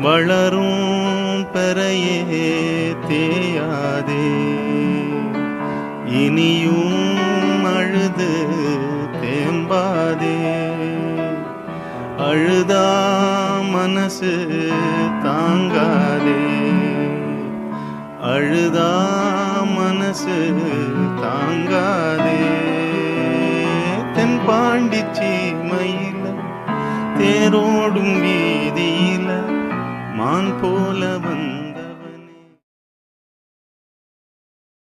வளரும் பெறையே தேயாதே. இனியும் அழுது தேம்பாதே. அழுதா மனசு தாங்காதே. அழுதா மனசு தாங்காதே. தென்பாண்டி சீமையில தேரோடும் நான் போல வந்த